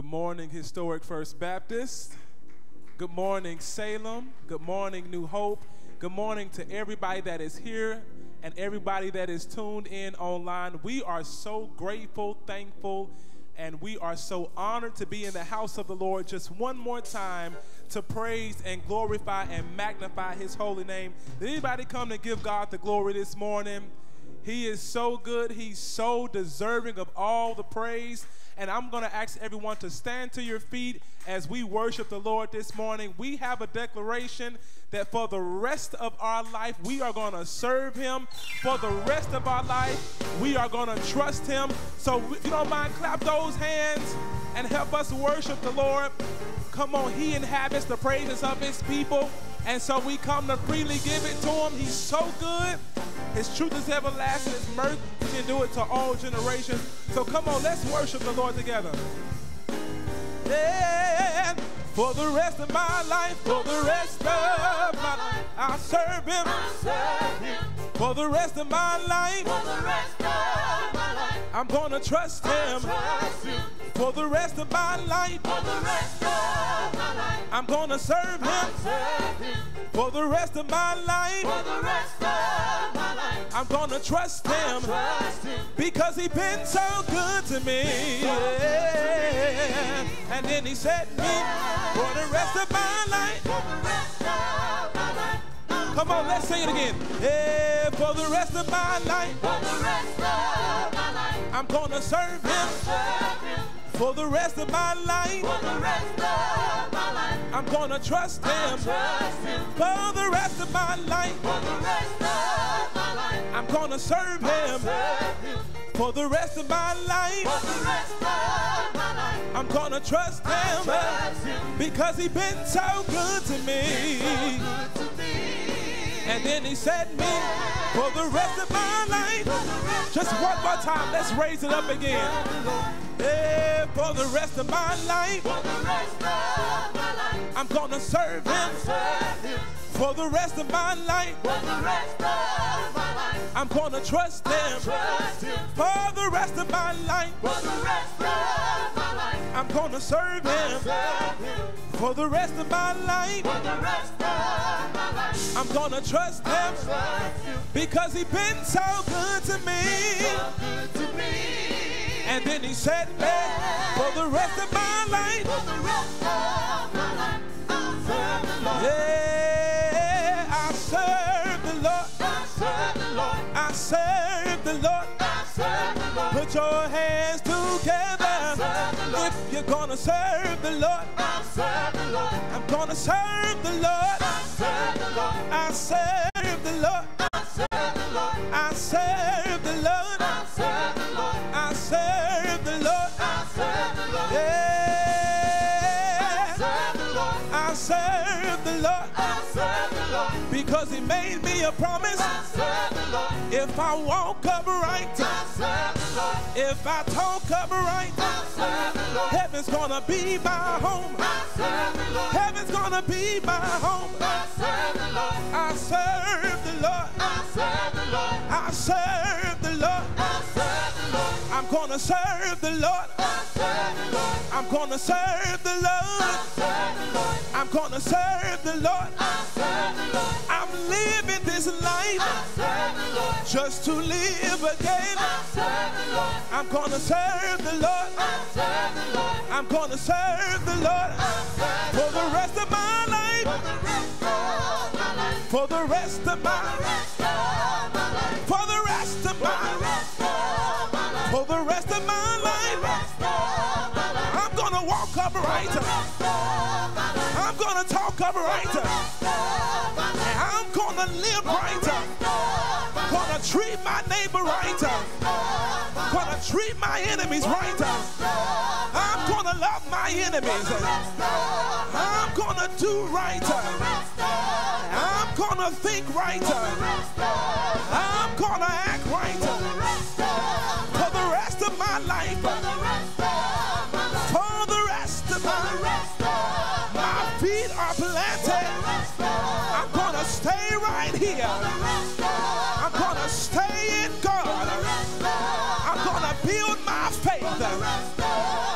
Good morning, Historic First Baptist. Good morning, Salem. Good morning, New Hope. Good morning to everybody that is here and everybody that is tuned in online. We are so grateful, thankful, and we are so honored to be in the house of the Lord just one more time to praise and glorify and magnify his holy name. Did anybody come to give God the glory this morning? He is so good. He's so deserving of all the praise. And I'm going to ask everyone to stand to your feet as we worship the Lord this morning. We have a declaration that for the rest of our life, we are going to serve Him. For the rest of our life, we are going to trust Him. So if you don't mind, clap those hands and help us worship the Lord. Come on, He inhabits the praises of His people. And so we come to freely give it to Him. He's so good. His truth is everlasting. His mercy can do it to all generations. So come on, let's worship the Lord together. And for the rest of my life, for the rest of my life, I'll serve him. I'll serve him. For the rest of my life, for the rest of my life, I'm gonna trust him. Trust him. For the rest of my life, for the rest of my life, I'm gonna serve him. Serve him. For the rest of my life, for the rest of my life, I'm gonna trust him, trust him. because he's been so good to me. Yeah. And then he set me for the rest of my life. Come on, let's sing it again. Yeah, for the rest of my life. For the rest of my life. I'm gonna serve him. For the rest of my life. For the rest of my life. I'm gonna. Trust him. For the rest of my life. I'm gonna serve him. Serve him. For the rest of my life. For the rest of my life. I'm gonna trust him. Trust him. Because he's been so good to me. And then he set me for the rest of my life. Just one more time, let's raise it up again. Yeah, for the rest of my life. I'm gonna serve him. For the rest of my life. I'm gonna trust him. For the rest of my life. I'm gonna serve him. For the rest of my life. I'm gonna trust him because he's been so good to me. And then he said, me for the rest of my life. I'll serve Him." Yeah, the Lord. Put your hands together. If you're gonna serve the Lord, I'm gonna serve the Lord. I serve the Lord. I serve the Lord. I serve the Lord. I serve the Lord. I serve the Lord. I serve the Lord. Yeah. I serve the Lord. Because he made me a promise. I serve the Lord. If I walk upright. I serve the Lord. If I talk upright. I serve the Lord. Heaven's gonna be my home. I serve the Lord. Heaven's gonna be my home. I serve the Lord. I serve the Lord. I serve gonna serve the Lord. I'm gonna serve the Lord. I'm gonna serve the Lord. I'm living this life. Just to live again. I'm gonna serve the Lord. I'm gonna serve the Lord. For the rest of my life. For the rest of my life. For the rest of my life. The rest of my life. Of my life. I'm gonna walk upright. I'm gonna talk upright. And I'm gonna live right. Gonna treat my neighbor right. Gonna treat my enemies right. I'm gonna love my enemies. I'm gonna do right. I'm gonna think right. I'm gonna act right my life. For the rest of my life. For the rest of my, life, my, my feet are planted. I'm gonna stay right here. I'm gonna stay in God. I'm gonna build my faith.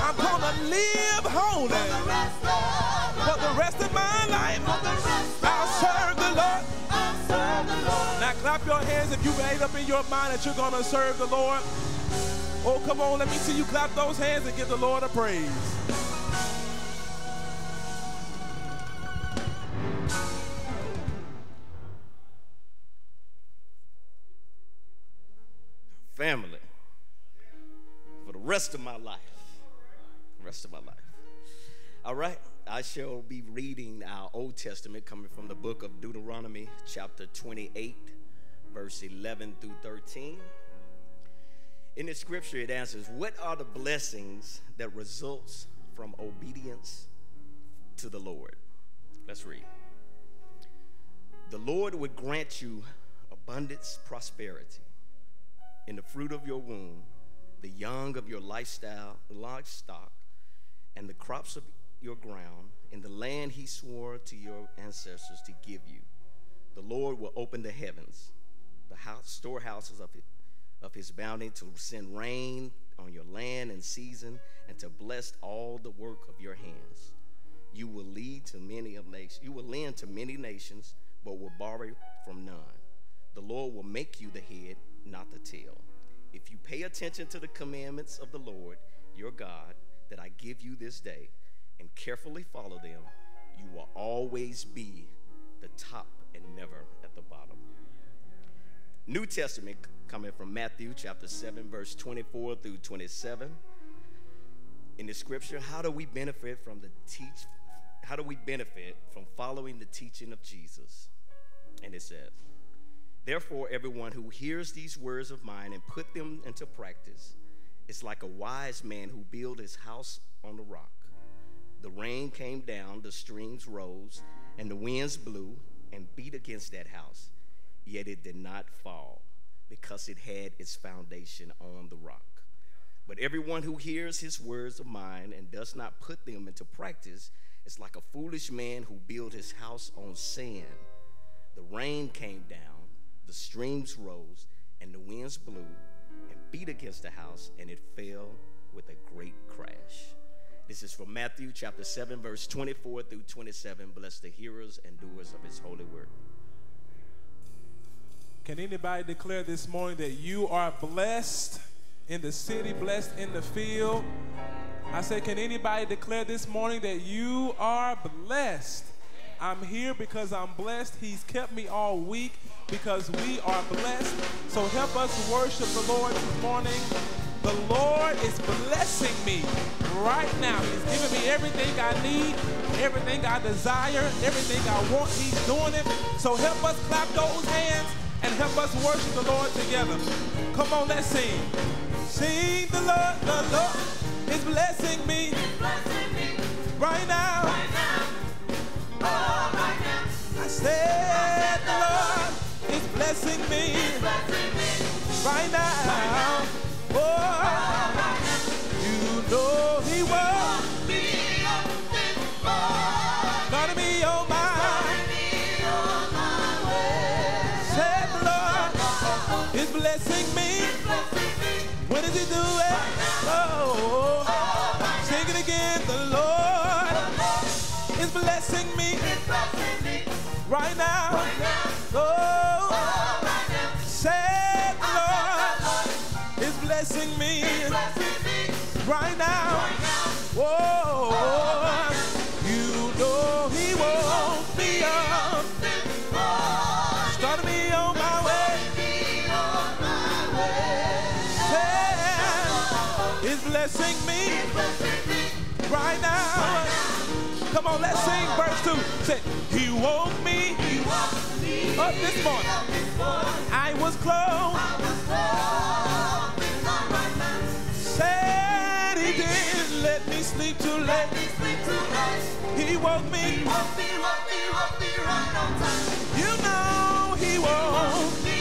I'm gonna live holy. For the rest of my life, I'll serve the Lord. Now clap your hands if you made up in your mind that you're gonna serve the Lord. Oh, come on, let me see you clap those hands and give the Lord a praise. Family, for the rest of my life, rest of my life. All right, I shall be reading our Old Testament coming from the book of Deuteronomy, chapter 28, verse 11 through 13. In the scripture, it answers, What are the blessings that results from obedience to the Lord? Let's read. The Lord would grant you abundance, prosperity in the fruit of your womb, the young of your lifestyle, livestock, and the crops of your ground, in the land he swore to your ancestors to give you. The Lord will open the heavens, the house, storehouses of, it, of his bounty, to send rain on your land in season, and to bless all the work of your hands. You will lead to many of nations. You will lend to many nations, but will borrow from none. The Lord will make you the head, not the tail. If you pay attention to the commandments of the Lord your God that I give you this day, and carefully follow them, you will always be the top and never at the bottom. New Testament coming from Matthew chapter 7, verse 24 through 27. In the scripture, how do we benefit from the teach? How do we benefit from following the teaching of Jesus? And it says, Therefore, everyone who hears these words of mine and put them into practice is like a wise man who built his house on the rock. The rain came down, the streams rose, and the winds blew and beat against that house. Yet it did not fall because it had its foundation on the rock. But everyone who hears his words of mine and does not put them into practice is like a foolish man who built his house on sand. The rain came down, the streams rose, and the winds blew and beat against the house, and it fell with a great crash. This is from Matthew chapter 7, verse 24 through 27. Bless the hearers and doers of his holy word. Can anybody declare this morning that you are blessed in the city, blessed in the field? I say, can anybody declare this morning that you are blessed? I'm here because I'm blessed. He's kept me all week because we are blessed. So help us worship the Lord this morning. The Lord is blessing me right now. He's giving me everything I need, everything I desire, everything I want. He's doing it. So help us clap those hands and help us worship the Lord together. Come on, let's sing. Sing the Lord, the Lord is blessing me, blessing me right now. right now. Oh, right now. I said the Lord is blessing me Blessing me right now. Oh, me right now. Come on, let's sing verse 2. Say, He woke me up this morning. I was close. Said He didn't let me sleep too late. He woke me. You know He won't. Started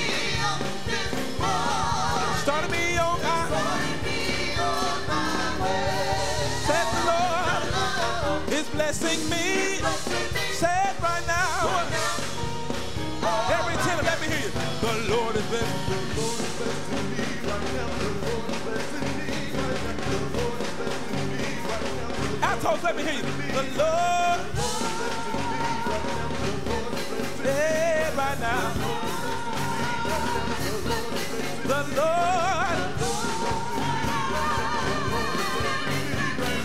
blessing me. Said right now. Every tenor, let me hear you. The Lord is blessing me. Let me hear you. The Lord yeah, right now. The Lord.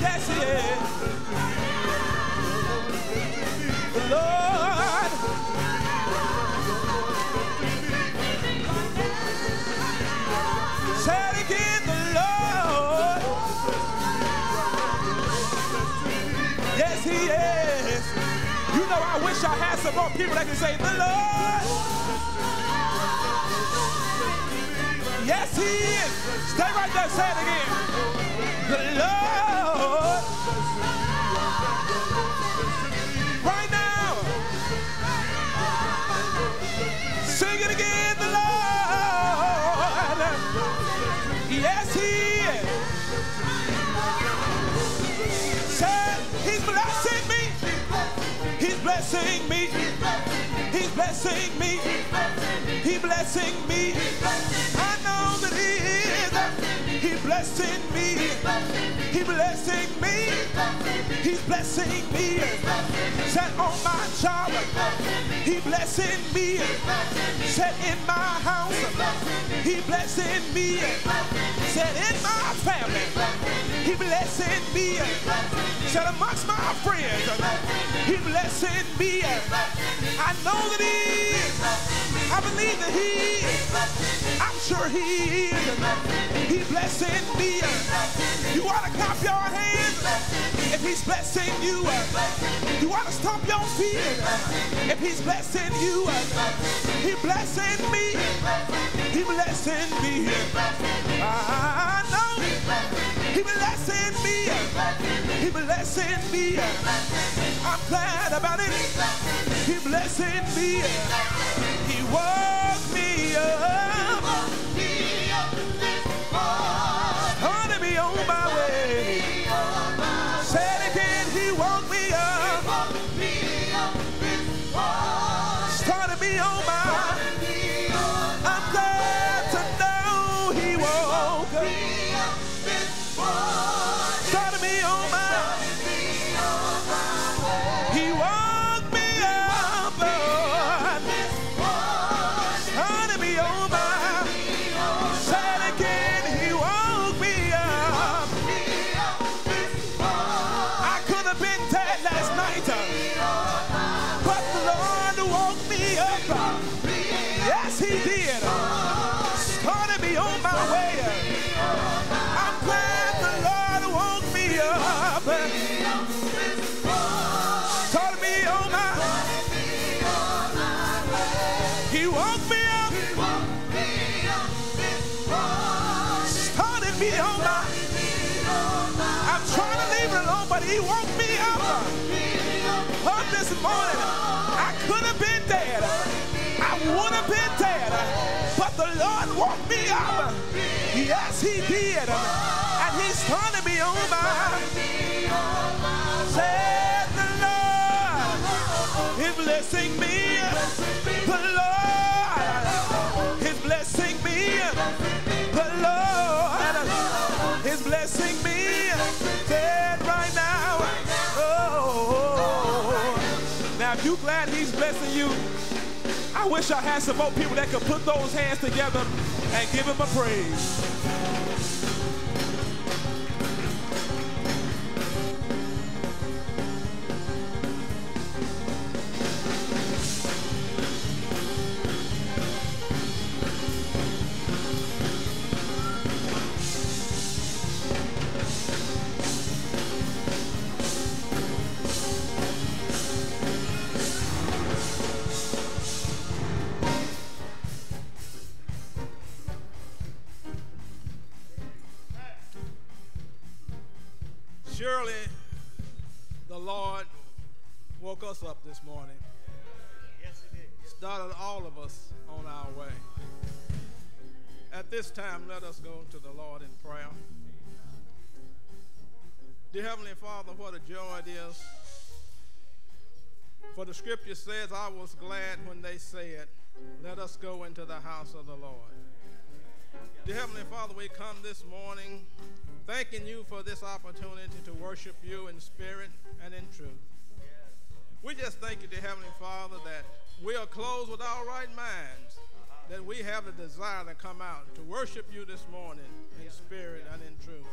Yes, He is. Wish I had some more people that can say, the Lord. Yes, He is. Stay right there, say it again. The Lord. Blessing me. He's blessing me. He's blessing me. I know that He is. He's blessing me. He's blessing me. He's blessing me. Set on my job. He blessing me. Set in my house. He blessing me. Set in my family. He blessing me. Set amongst my friends. He blessing me. I know that he is. I believe that he is. I'm sure he is. He blessing me. You to clap your hands if he's blessing you. You to stomp your feet if he's blessing you. He blessing me. He blessing me. I know he blessing me. He blessing me. I'm glad about it. He blessing me. He woke me up. Yes, He did. And He started me on my. Said the Lord is blessing me. The Lord is blessing me. The Lord is blessing me. Dead right now. Oh. Now, if you glad He's blessing you, I wish I had some more people that could put those hands together and give Him a praise. Time, let us go to the Lord in prayer. Dear Heavenly Father, what a joy it is. For the scripture says, I was glad when they said, Let us go into the house of the Lord. Dear Heavenly Father, we come this morning thanking you for this opportunity to worship you in spirit and in truth. We just thank you, dear Heavenly Father, that we are clothed with our right minds. That we have the desire to come out to worship you this morning in spirit and in truth.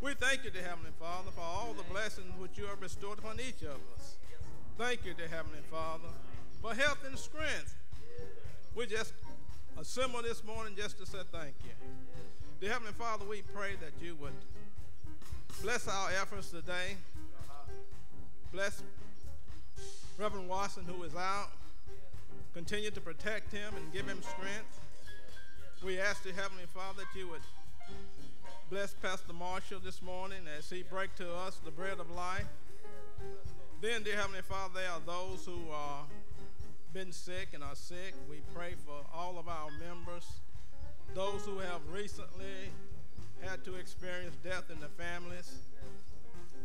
We thank you, dear Heavenly Father, for all the blessings which you have bestowed upon each of us. Thank you, dear Heavenly Father, for health and strength. We just assemble this morning just to say thank you. Dear Heavenly Father, we pray that you would bless our efforts today. Uh-huh. Bless Reverend Watson, who is out. Continue to protect him and give him strength. We ask the Heavenly Father that you would bless Pastor Marshall this morning as he break to us the bread of life. Then, dear Heavenly Father, there are those who are been sick and are sick. We pray for all of our members, those who have recently had to experience death in their families.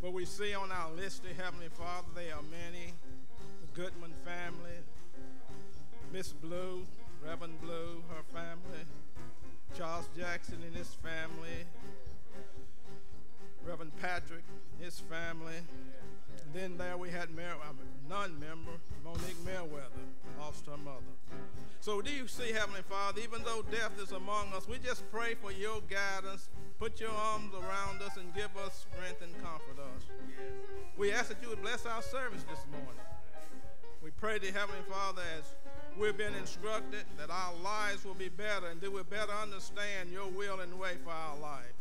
But we see on our list, dear Heavenly Father, there are many. The Goodman family, Miss Blue, Reverend Blue, her family, Charles Jackson and his family, Reverend Patrick, his family. And then there we had Mer- uh, non-member Monique Merriweather, lost her mother. So do you see, Heavenly Father, even though death is among us, we just pray for your guidance. Put your arms around us and give us strength and comfort us. We ask that you would bless our service this morning. We pray to Heavenly Father as we've been instructed that our lives will be better and that we better understand your will and way for our life.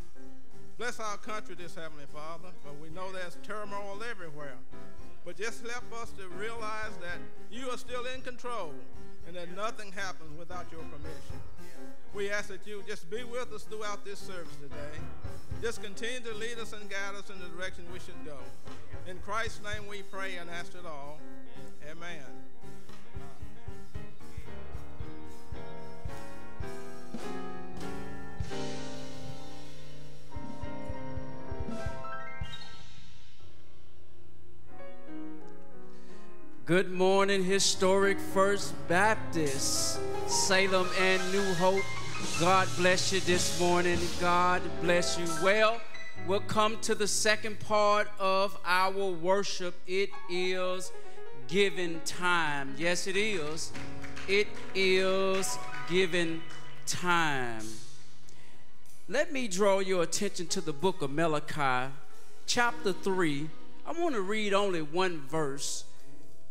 Bless our country this Heavenly Father, for we know there's turmoil everywhere. But just help us to realize that you are still in control and that nothing happens without your permission. We ask that you just be with us throughout this service today. Just continue to lead us and guide us in the direction we should go. In Christ's name we pray and ask it all. Amen. Good morning, historic First Baptist, Salem and New Hope. God bless you this morning. God bless you. Well, we'll come to the second part of our worship. It is giving time. Yes, it is. It is giving time. Let me draw your attention to the book of Malachi, chapter 3. I want to read only one verse.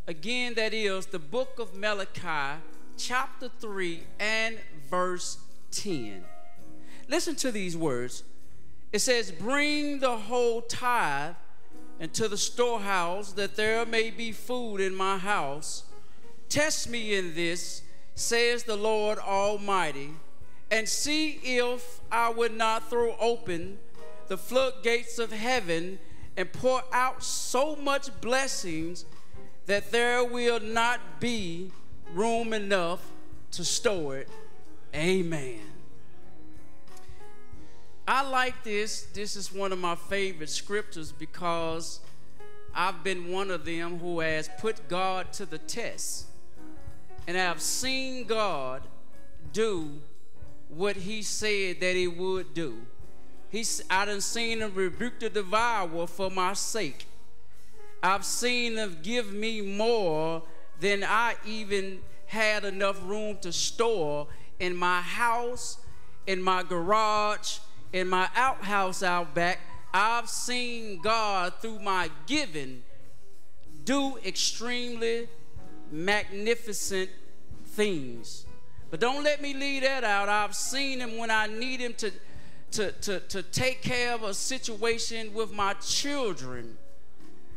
Again, that is the book of Malachi, chapter 3 and verse 10. Listen to these words. It says, Bring the whole tithe into the storehouse, that there may be food in my house. Test me in this, says the Lord Almighty, and see if I would not throw open the floodgates of heaven and pour out so much blessings that there will not be room enough to store it. Amen. I like this. This is one of my favorite scriptures because I've been one of them who has put God to the test. And I've seen God do what he said that he would do. He's, I done seen him rebuke the devourer for my sake. I've seen him give me more than I even had enough room to store in my house, in my garage, in my outhouse out back. I've seen God through my giving do extremely magnificent things. But don't let me leave that out. I've seen him when I need him to, to, to, to take care of a situation with my children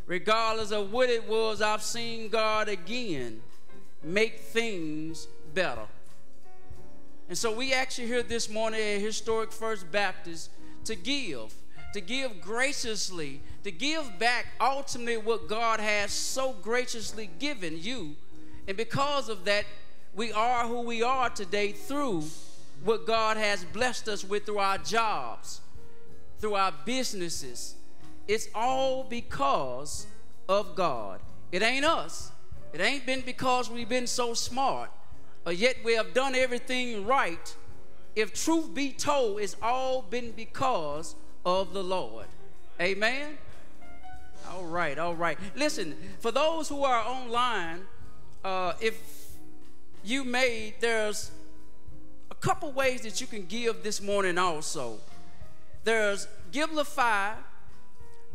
regardless of what it was, I've seen God again make things better. And so we actually here this morning at Historic First Baptist to give, to give graciously, to give back ultimately what God has so graciously given you. And because of that, we are who we are today through what God has blessed us with through our jobs, through our businesses, it's all because of God. It ain't us. It ain't been because we've been so smart, or yet we have done everything right. If truth be told, it's all been because of the Lord. Amen. All right, all right. Listen, for those who are online, uh, if you made, there's a couple ways that you can give this morning also. There's Givelify,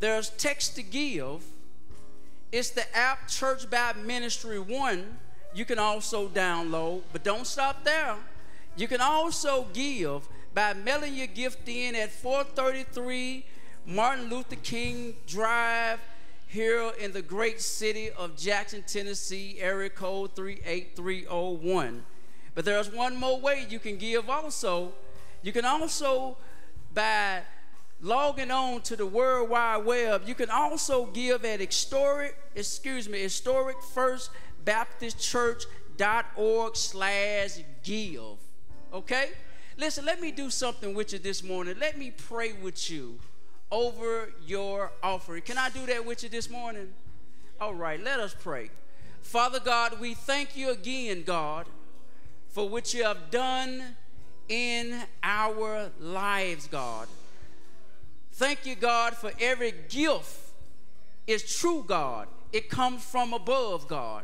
there's Text to Give, it's the app Church by Ministry One. You can also download, but don't stop there. You can also give by mailing your gift in at 433 Martin Luther King Drive here in the great city of Jackson, Tennessee, area code 38301. But there's one more way you can give also. You can also, by logging on to the World Wide Web, you can also give at historic, excuse me, historic First Baptist Church.org slash give. Okay? Listen, let me do something with you this morning. Let me pray with you over your offering. Can I do that with you this morning? All right, let us pray. Father God, we thank you again, God, for what you have done in our lives, God. Thank you, God, for every gift is true, God. It comes from above, God.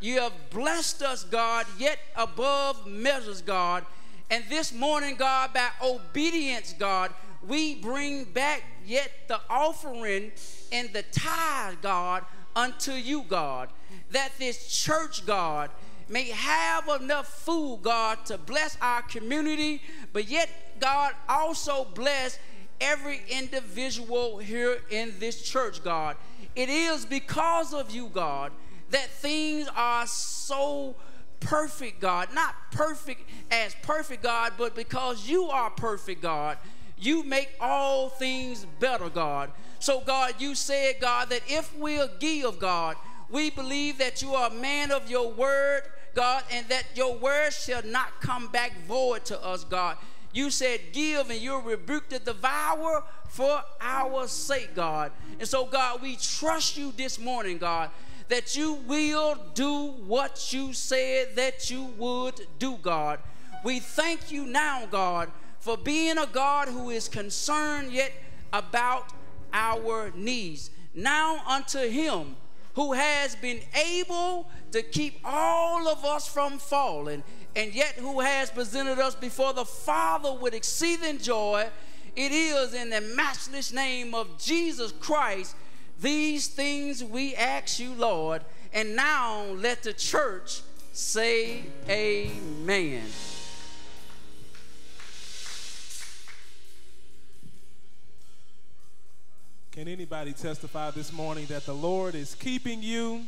You have blessed us, God, yet above measures, God. And this morning, God, by obedience, God, we bring back yet the offering and the tithe, God, unto you, God, that this church, God, may have enough food, God, to bless our community, but yet, God, also bless every individual here in this church, God. It is because of you, God, that things are so perfect, God. Not perfect as perfect, God, but because you are perfect, God you make all things better, God. So, God, you said, God, that if we'll give, God, we believe that you are a man of your word, God, and that your word shall not come back void to us, God. You said, Give, and you'll rebuke the devourer for our sake, God. And so, God, we trust you this morning, God, that you will do what you said that you would do, God. We thank you now, God for being a God who is concerned yet about our needs. Now unto him who has been able to keep all of us from falling, and yet who has presented us before the Father with exceeding joy, it is in the matchless name of Jesus Christ. These things we ask you, Lord. And now let the church say, Amen. Can anybody testify this morning that the Lord is keeping you?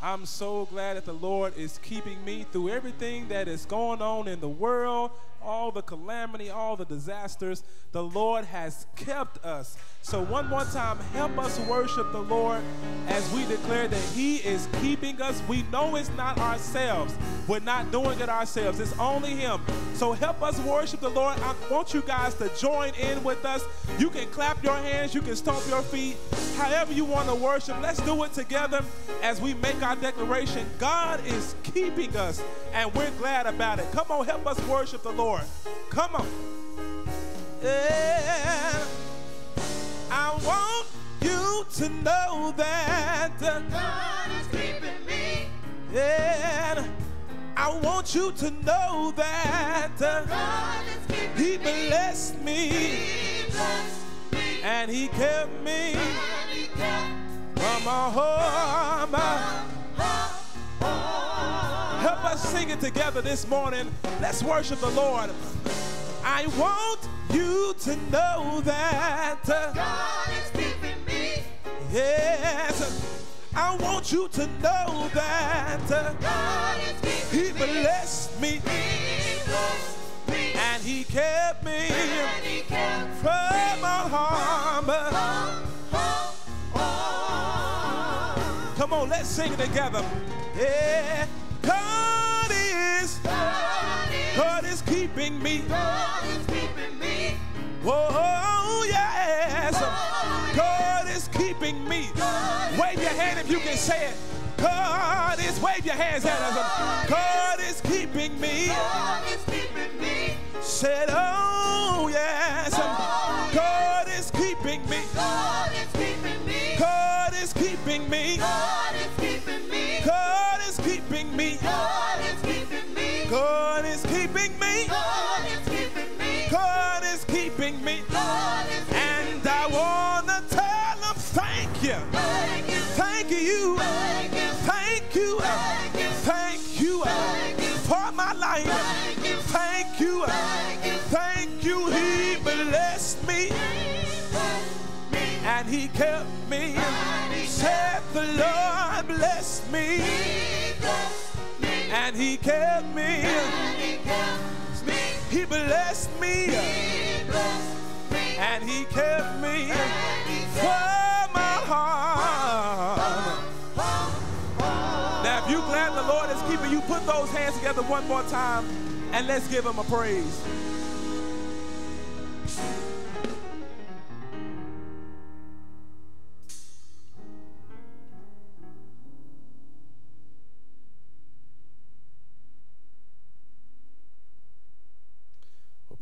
I'm so glad that the Lord is keeping me through everything that is going on in the world, all the calamity, all the disasters. The Lord has kept us. So, one more time, help us worship the Lord as we declare that He is keeping us. We know it's not ourselves. We're not doing it ourselves, it's only Him. So, help us worship the Lord. I want you guys to join in with us. You can clap your hands, you can stomp your feet, however you want to worship. Let's do it together as we make our declaration. God is keeping us, and we're glad about it. Come on, help us worship the Lord. Come on. Yeah. I want you to know that God is keeping me. and I want you to know that God is keeping He me. blessed me He blessed me. and He kept me And he kept from a harm. Help us sing it together this morning. Let's worship the Lord. I want you to know that. Uh, God is keeping me. Yes, I want you to know that uh, God is keeping He blessed me me. He blessed me. and He kept me And he kept from all harm. oh, oh, Come on, let's sing it together. Yeah, God is, God is, God is keeping me. God is keeping me. Oh, yes, God is keeping me. Wave your hand if you can say it. God is, wave your hands at us. God is keeping me. God is keeping me. Said, oh, yes, God is keeping me. God is keeping me. God is keeping me. God is keeping me. God is keeping me. God is keeping me. God is keeping me. And I want to tell them thank you. Thank you. Thank you. Thank you for my life. Thank you. Thank you. He blessed me. And he kept me. Said the Lord bless me. And he kept me. He blessed me. And he kept me from my heart. Now, if you're glad the Lord is keeping you, put those hands together one more time and let's give him a praise.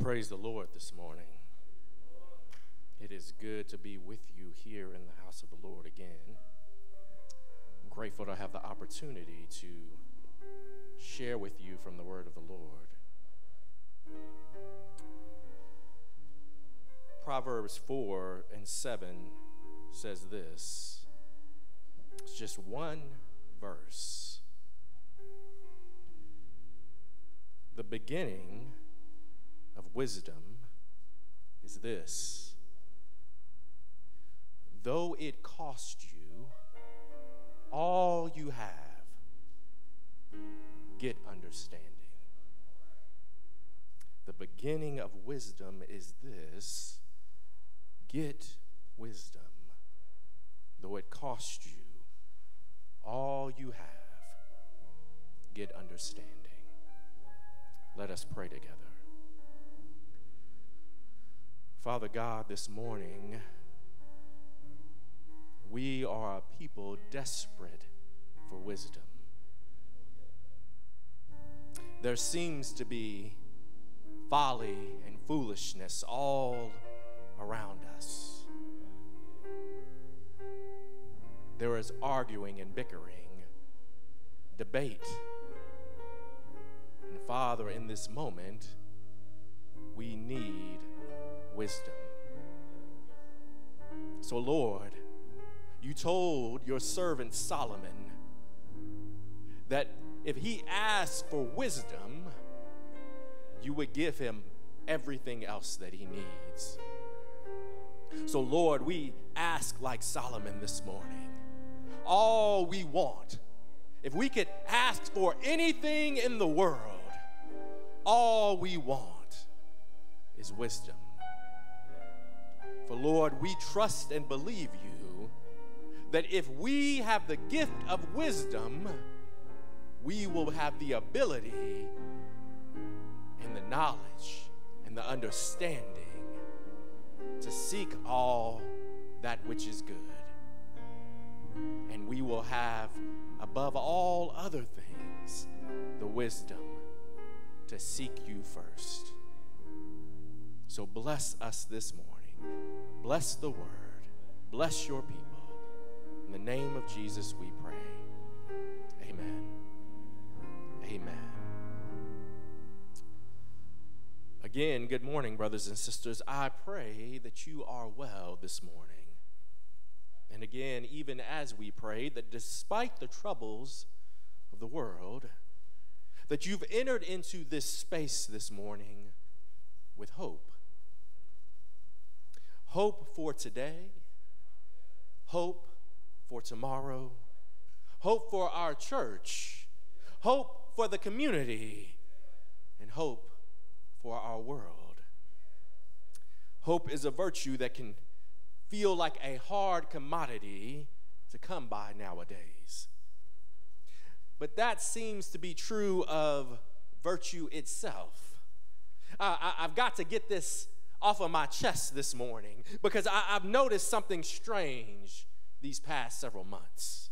Praise the Lord this morning. It is good to be with you here in the house of the Lord again. I'm grateful to have the opportunity to share with you from the word of the Lord. Proverbs 4 and 7 says this. It's just one verse. The beginning of wisdom is this though it cost you all you have, get understanding. The beginning of wisdom is this get wisdom, though it cost you all you have, get understanding. Let us pray together. Father God, this morning, we are a people desperate for wisdom. There seems to be folly and foolishness all around us. There is arguing and bickering, debate. And Father, in this moment, we need wisdom. So, Lord, you told your servant Solomon that if he asked for wisdom, you would give him everything else that he needs. So, Lord, we ask like Solomon this morning all we want. If we could ask for anything in the world, all we want is wisdom. Lord, we trust and believe you that if we have the gift of wisdom, we will have the ability and the knowledge and the understanding to seek all that which is good. And we will have, above all other things, the wisdom to seek you first. So bless us this morning. Bless the word. Bless your people. In the name of Jesus, we pray. Amen. Amen. Again, good morning, brothers and sisters. I pray that you are well this morning. And again, even as we pray, that despite the troubles of the world, that you've entered into this space this morning with hope. Hope for today, hope for tomorrow, hope for our church, hope for the community, and hope for our world. Hope is a virtue that can feel like a hard commodity to come by nowadays. But that seems to be true of virtue itself. Uh, I, have got to get this off of my chest this morning because I, I've noticed something strange these past several months.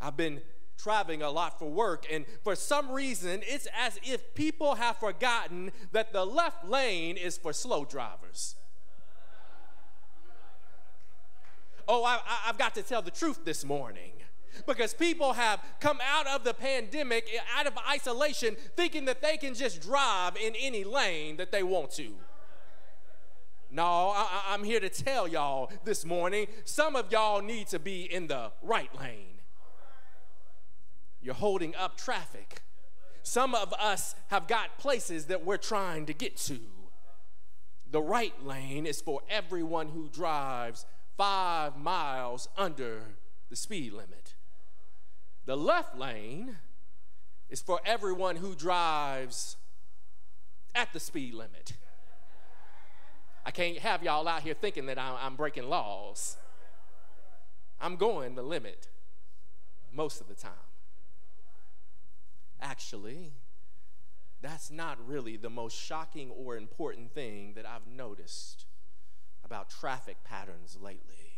I've been traveling a lot for work, and for some reason, it's as if people have forgotten that the left lane is for slow drivers. Oh, I, have got to tell the truth this morning. Because people have come out of the pandemic, out of isolation, thinking that they can just drive in any lane that they want to. No, I, I'm here to tell y'all this morning some of y'all need to be in the right lane. You're holding up traffic. Some of us have got places that we're trying to get to. The right lane is for everyone who drives five miles under the speed limit. The left lane is for everyone who drives at the speed limit. I can't have y'all out here thinking that I'm, breaking laws. I'm going the limit most of the time. Actually, that's not really the most shocking or important thing that I've noticed about traffic patterns lately.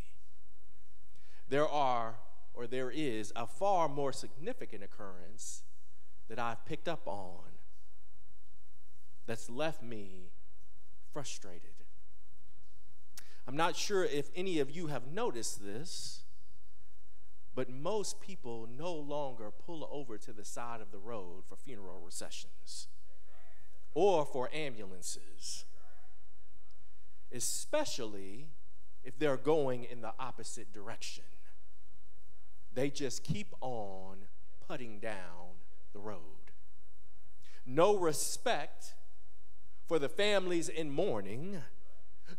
There are, or there is, a far more significant occurrence that I've picked up on that's left me frustrated. I'm not sure if any of you have noticed this, but most people no longer pull over to the side of the road for funeral processions or for ambulances, especially if they're going in the opposite direction. They just keep on putting down the road. No respect for the families in mourning,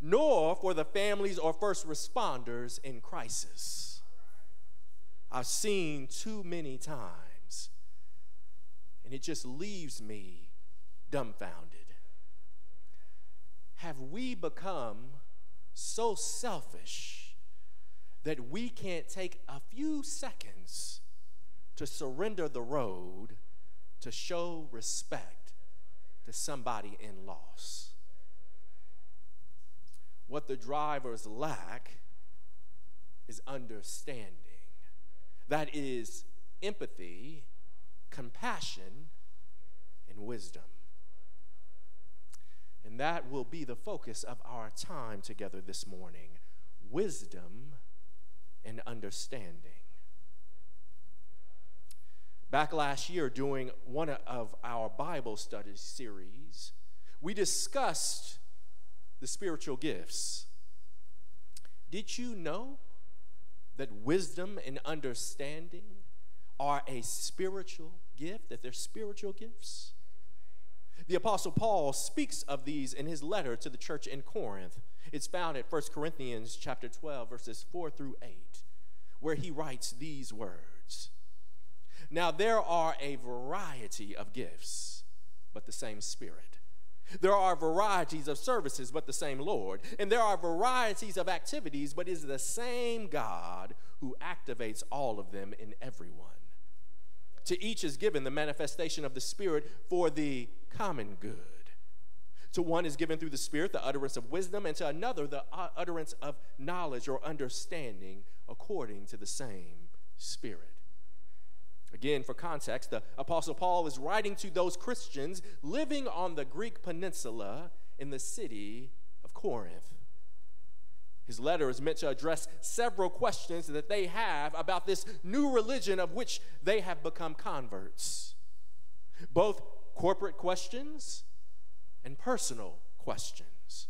nor for the families or first responders in crisis. I've seen too many times, and it just leaves me dumbfounded. Have we become so selfish that we can't take a few seconds to surrender the road to show respect to somebody in loss? What the drivers lack is understanding. That is empathy, compassion, and wisdom. And that will be the focus of our time together this morning wisdom and understanding. Back last year, during one of our Bible study series, we discussed the spiritual gifts. Did you know that wisdom and understanding are a spiritual gift, that they're spiritual gifts? The Apostle Paul speaks of these in his letter to the church in Corinth. It's found at 1 Corinthians chapter 12, verses 4 through 8, where he writes these words. Now there are a variety of gifts, but the same Spirit. There are varieties of services, but the same Lord. And there are varieties of activities, but is the same God who activates all of them in everyone. To each is given the manifestation of the Spirit for the common good. To one is given through the Spirit the utterance of wisdom, and to another the utterance of knowledge or understanding according to the same Spirit. Again, for context, the Apostle Paul is writing to those Christians living on the Greek peninsula in the city of Corinth. His letter is meant to address several questions that they have about this new religion of which they have become converts. Both corporate questions and personal questions.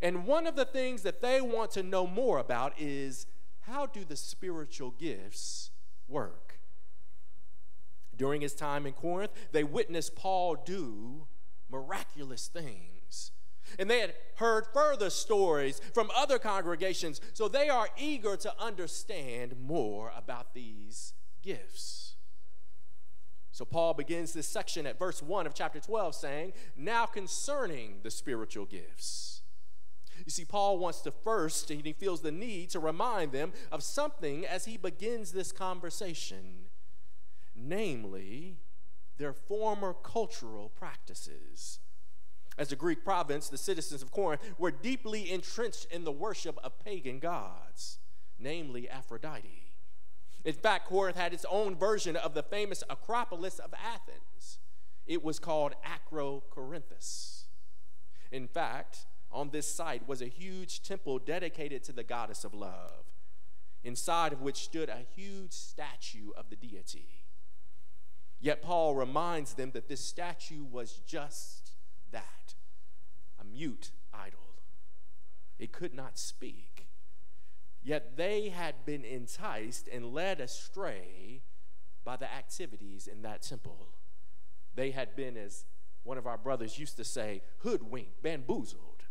And one of the things that they want to know more about is how do the spiritual gifts work? During his time in Corinth, they witnessed Paul do miraculous things and they had heard further stories from other congregations, so they are eager to understand more about these gifts. So Paul begins this section at verse 1 of chapter 12 saying, Now concerning the spiritual gifts. You see, Paul wants to first, and he feels the need to remind them of something as he begins this conversation, namely, their former cultural practices. As a Greek province, the citizens of Corinth were deeply entrenched in the worship of pagan gods, namely Aphrodite. In fact, Corinth had its own version of the famous Acropolis of Athens. It was called Acrocorinthus. In fact, on this site was a huge temple dedicated to the goddess of love, inside of which stood a huge statue of the deity. Yet Paul reminds them that this statue was just that a mute idol. It could not speak. Yet they had been enticed and led astray by the activities in that temple. They had been, as one of our brothers used to say, hoodwinked, bamboozled.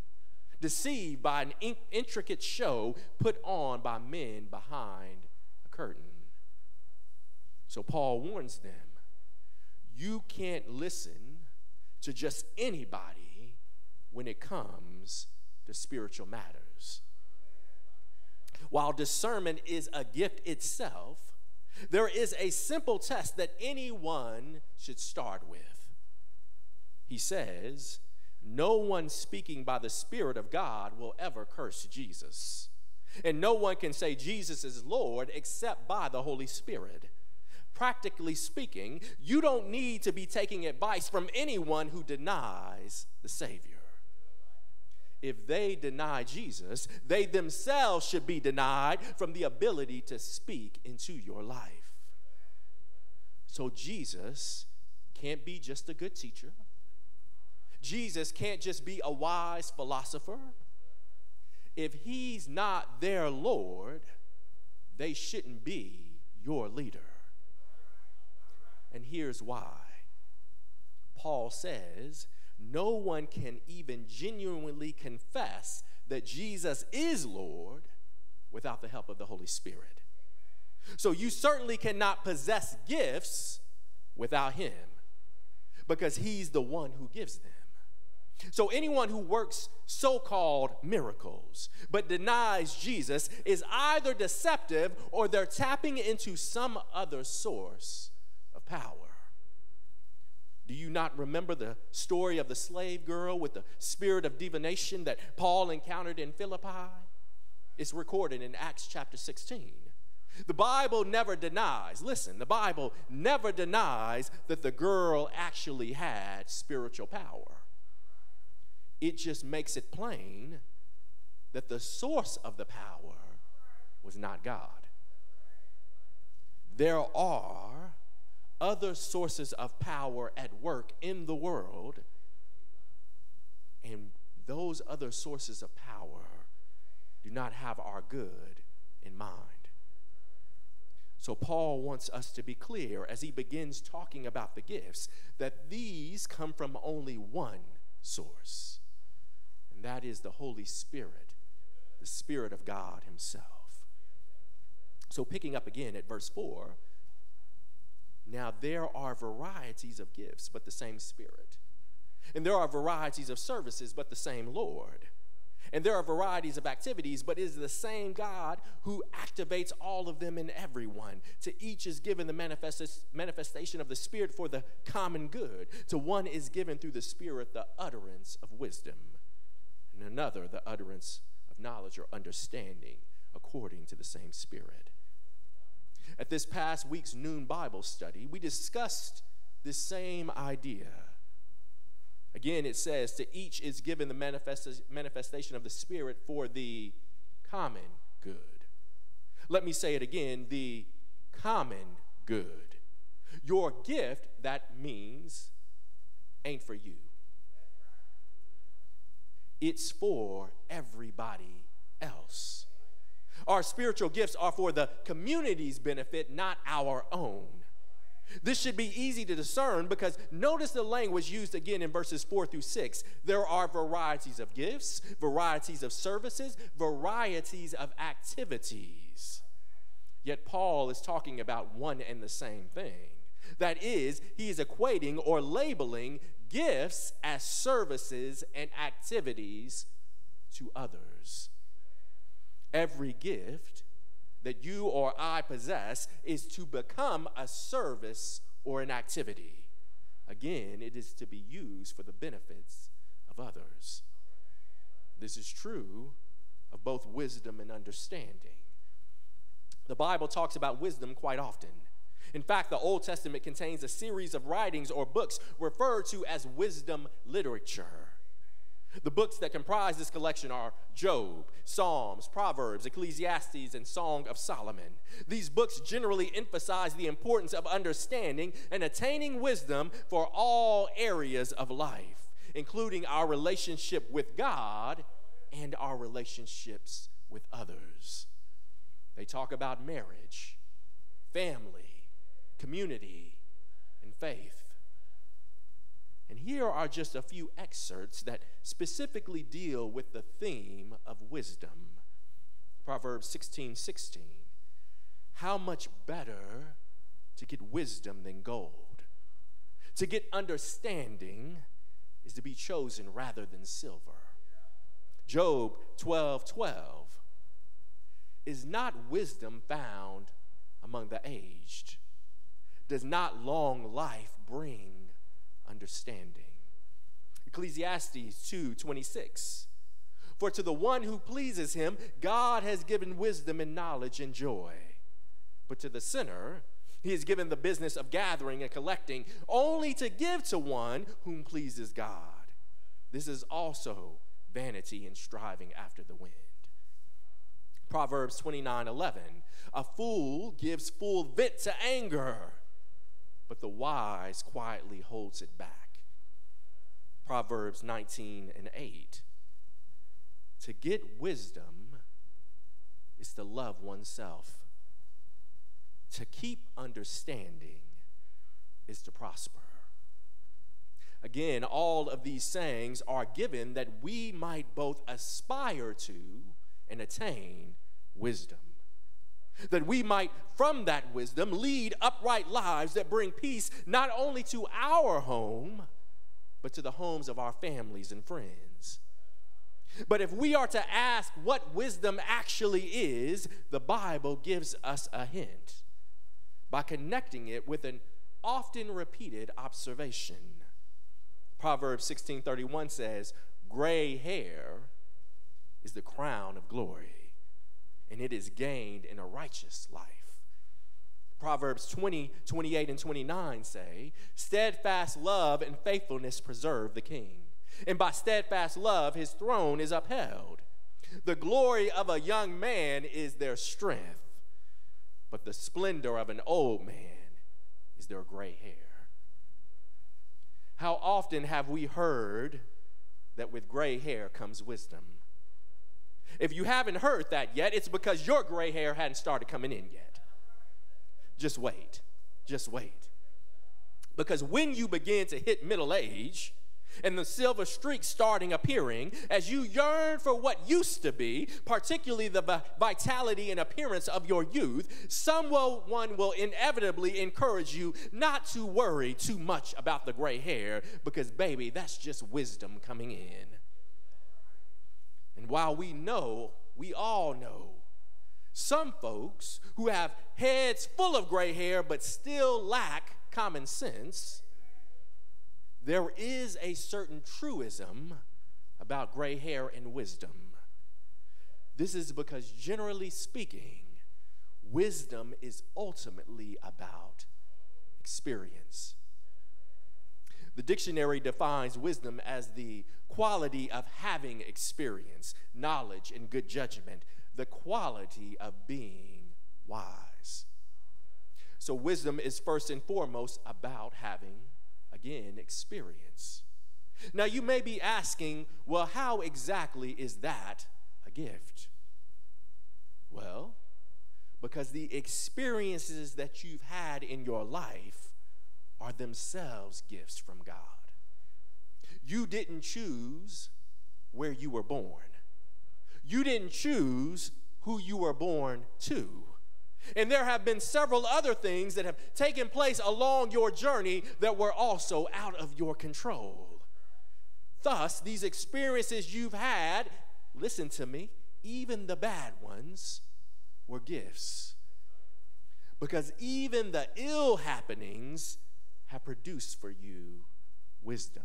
deceived by an in- intricate show put on by men behind a curtain. So Paul warns them you can't listen to just anybody when it comes to spiritual matters. While discernment is a gift itself, there is a simple test that anyone should start with. He says, No one speaking by the Spirit of God will ever curse Jesus. And no one can say Jesus is Lord except by the Holy Spirit. Practically speaking, you don't need to be taking advice from anyone who denies the Savior. If they deny Jesus, they themselves should be denied from the ability to speak into your life. So Jesus can't be just a good teacher. Jesus can't just be a wise philosopher. If he's not their Lord, they shouldn't be your leader. And here's why Paul says, no one can even genuinely confess that Jesus is Lord without the help of the Holy Spirit. So you certainly cannot possess gifts without Him because He's the one who gives them. So anyone who works so called miracles but denies Jesus is either deceptive or they're tapping into some other source power. Do you not remember the story of the slave girl with the spirit of divination that Paul encountered in Philippi? It's recorded in Acts chapter 16. The Bible never denies, listen, the Bible never denies that the girl actually had spiritual power. It just makes it plain that the source of the power was not God. There are other sources of power at work in the world, and those other sources of power do not have our good in mind. So, Paul wants us to be clear as he begins talking about the gifts that these come from only one source, and that is the Holy Spirit, the Spirit of God Himself. So, picking up again at verse 4 now, there are varieties of gifts, but the same Spirit. And there are varieties of services, but the same Lord. And there are varieties of activities, but it is the same God who activates all of them in everyone. To each is given the manifest- manifestation of the Spirit for the common good. To one is given through the Spirit the utterance of wisdom, and another the utterance of knowledge or understanding according to the same Spirit. At this past week's noon Bible study, we discussed this same idea. Again, it says, To each is given the manifestation of the Spirit for the common good. Let me say it again the common good. Your gift, that means, ain't for you, it's for everybody else. Our spiritual gifts are for the community's benefit, not our own. This should be easy to discern because notice the language used again in verses 4 through 6. There are varieties of gifts, varieties of services, varieties of activities. Yet Paul is talking about one and the same thing. That is, he is equating or labeling gifts as services and activities to others. Every gift that you or I possess is to become a service or an activity. Again, it is to be used for the benefits of others. This is true of both wisdom and understanding. The Bible talks about wisdom quite often. In fact, the Old Testament contains a series of writings or books referred to as wisdom literature. The books that comprise this collection are Job, Psalms, Proverbs, Ecclesiastes, and Song of Solomon. These books generally emphasize the importance of understanding and attaining wisdom for all areas of life, including our relationship with God and our relationships with others. They talk about marriage, family, community, and faith. And here are just a few excerpts that specifically deal with the theme of wisdom. Proverbs 16 16. How much better to get wisdom than gold? To get understanding is to be chosen rather than silver. Job 12 12. Is not wisdom found among the aged? Does not long life bring understanding? Ecclesiastes 2 26. For to the one who pleases him, God has given wisdom and knowledge and joy. But to the sinner, he has given the business of gathering and collecting only to give to one whom pleases God. This is also vanity and striving after the wind. Proverbs 29 11. A fool gives full vent to anger, but the wise quietly holds it back. Proverbs 19 and 8. To get wisdom is to love oneself. To keep understanding is to prosper. Again, all of these sayings are given that we might both aspire to and attain wisdom. That we might, from that wisdom, lead upright lives that bring peace not only to our home, but to the homes of our families and friends. But if we are to ask what wisdom actually is, the Bible gives us a hint by connecting it with an often repeated observation. Proverbs 16:31 says, "Gray hair is the crown of glory, and it is gained in a righteous life." Proverbs 20, 28, and 29 say, Steadfast love and faithfulness preserve the king, and by steadfast love his throne is upheld. The glory of a young man is their strength, but the splendor of an old man is their gray hair. How often have we heard that with gray hair comes wisdom? If you haven't heard that yet, it's because your gray hair hadn't started coming in yet. Just wait. Just wait. Because when you begin to hit middle age, and the silver streaks starting appearing as you yearn for what used to be, particularly the vitality and appearance of your youth, someone will inevitably encourage you not to worry too much about the gray hair because, baby, that's just wisdom coming in. And while we know, we all know, some folks who have heads full of gray hair but still lack common sense there is a certain truism about gray hair and wisdom. This is because, generally speaking, wisdom is ultimately about experience. The dictionary defines wisdom as the quality of having experience, knowledge, and good judgment, the quality of being wise. So, wisdom is first and foremost about having again, experience. Now, you may be asking, well, how exactly is that a gift? Well, because the experiences that you've had in your life are themselves gifts from God. You didn't choose where you were born, you didn't choose who you were born to. And there have been several other things that have taken place along your journey that were also out of your control. Thus, these experiences you've had, listen to me, even the bad ones, were gifts. Because even the ill happenings have produced for you wisdom.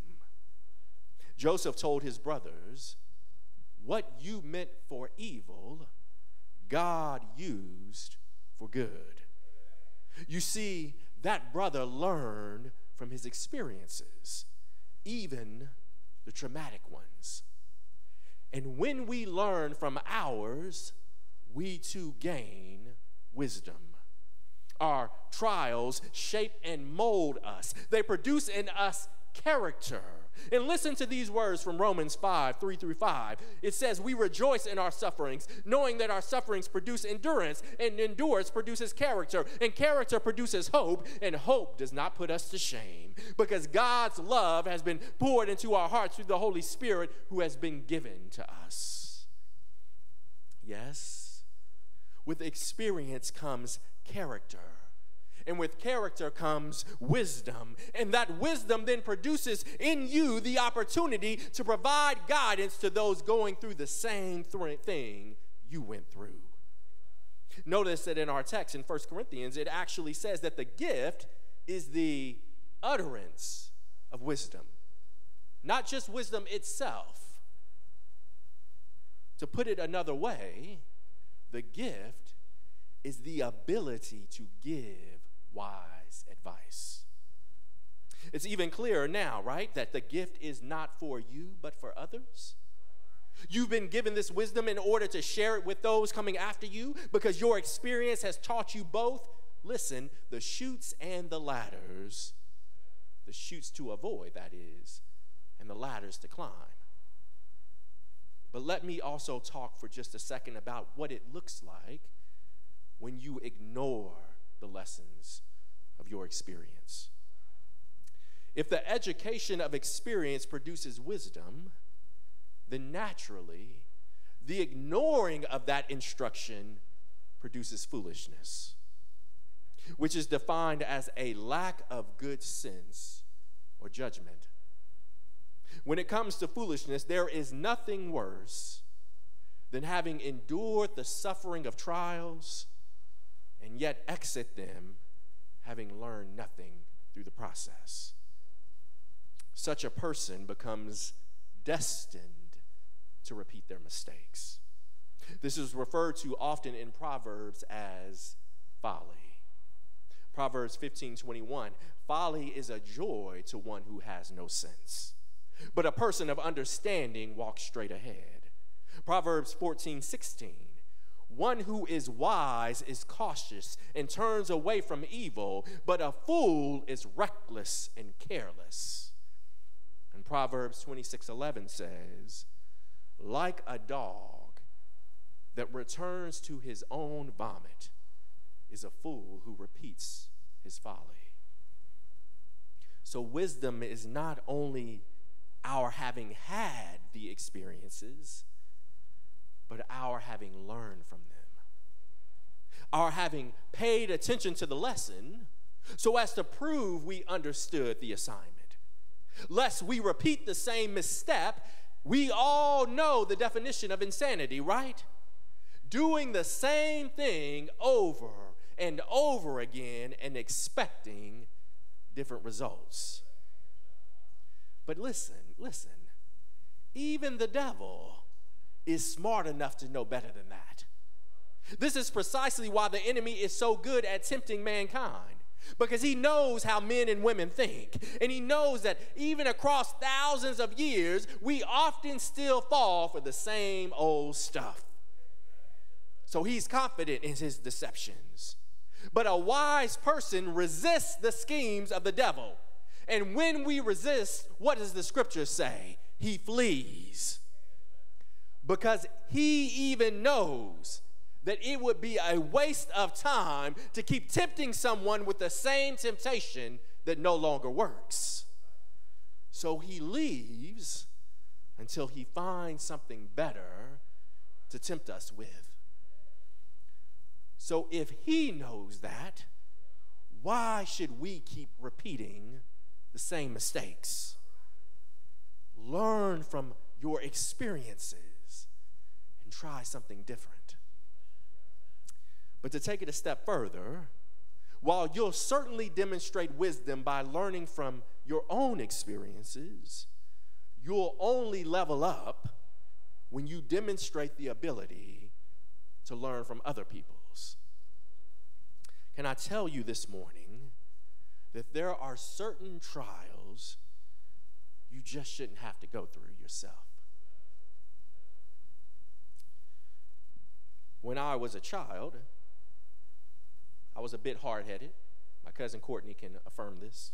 Joseph told his brothers, What you meant for evil, God used for good. You see, that brother learned from his experiences, even the traumatic ones. And when we learn from ours, we too gain wisdom. Our trials shape and mold us, they produce in us character And listen to these words from Romans 5 3 through 5. It says, We rejoice in our sufferings, knowing that our sufferings produce endurance, and endurance produces character, and character produces hope, and hope does not put us to shame, because God's love has been poured into our hearts through the Holy Spirit who has been given to us. Yes, with experience comes character and with character comes wisdom. And that wisdom then produces in you the opportunity to provide guidance to those going through the same th- thing you went through. Notice that in our text in 1 Corinthians, it actually says that the gift is the utterance of wisdom, not just wisdom itself. To put it another way, the gift is the ability to give wise advice. It's even clearer now, right, that the gift is not for you, but for others. You've been given this wisdom in order to share it with those coming after you because your experience has taught you both, listen, the chutes and the ladders. The chutes to avoid, that is, and the ladders to climb. But let me also talk for just a second about what it looks like when you ignore the lessons of your experience. If the education of experience produces wisdom, then naturally, the ignoring of that instruction produces foolishness, which is defined as a lack of good sense or judgment. When it comes to foolishness, there is nothing worse than having endured the suffering of trials and yet exit them having learned nothing through the process. Such a person becomes destined to repeat their mistakes. This is referred to often in Proverbs as folly. Proverbs 15 21 Folly is a joy to one who has no sense, but a person of understanding walks straight ahead. Proverbs 14 16 one who is wise is cautious and turns away from evil, but a fool is reckless and careless. And Proverbs 26:11 says, "Like a dog that returns to his own vomit is a fool who repeats his folly." So wisdom is not only our having had the experiences, but our having learned from them. Our having paid attention to the lesson so as to prove we understood the assignment. Lest we repeat the same misstep, we all know the definition of insanity, right? Doing the same thing over and over again and expecting different results. But listen, listen, even the devil is smart enough to know better than that. This is precisely why the enemy is so good at tempting mankind. Because he knows how men and women think. And he knows that even across thousands of years, we often still fall for the same old stuff. So he's confident in his deceptions. But a wise person resists the schemes of the devil. And when we resist, what does the scripture say? He flees because he even knows that it would be a waste of time to keep tempting someone with the same temptation that no longer works. So he leaves until he finds something better to tempt us with. So if he knows that, why should we keep repeating the same mistakes? Learn from your experiences try something different. But to take it a step further, while you'll certainly demonstrate wisdom by learning from your own experiences, you'll only level up when you demonstrate the ability to learn from other people's. Can I tell you this morning that there are certain trials you just shouldn't have to go through yourself? When I was a child, I was a bit hard headed. My cousin Courtney can affirm this.